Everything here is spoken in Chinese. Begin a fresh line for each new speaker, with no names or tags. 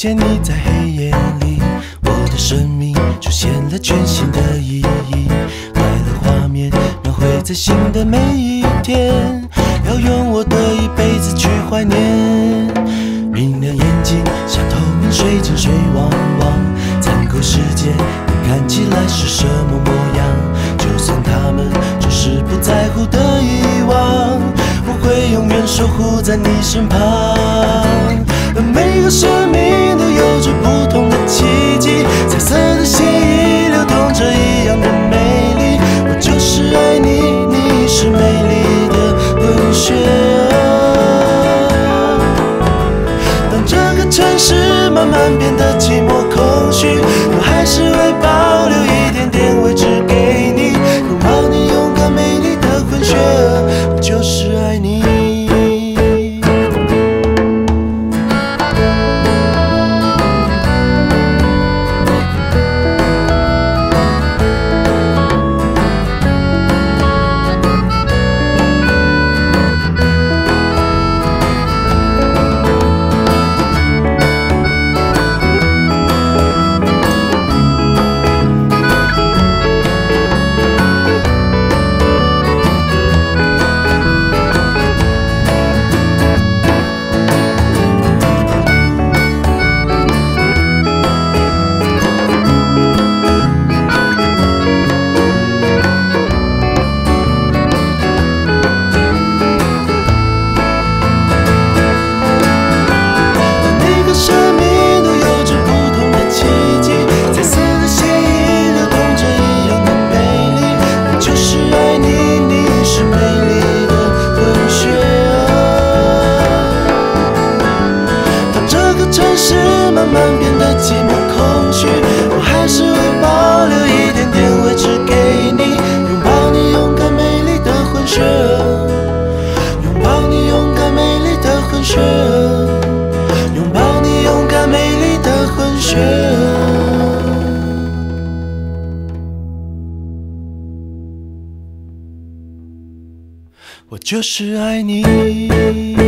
见你在黑夜里，我的生命出现了全新的意义。快乐画面描绘在新的每一天，要用我的一辈子去怀念。明亮眼睛像透明水晶水汪汪，残酷世界你看起来是什么模样？就算他们就是不在乎的遗忘，我会永远守护在你身旁。每个生命城市慢慢变得寂寞空虚，我还是会保留一点点位置给你，拥抱你勇敢美丽的混血，拥抱你勇敢美丽的混血。拥抱你勇敢美丽的混血。我就是爱你。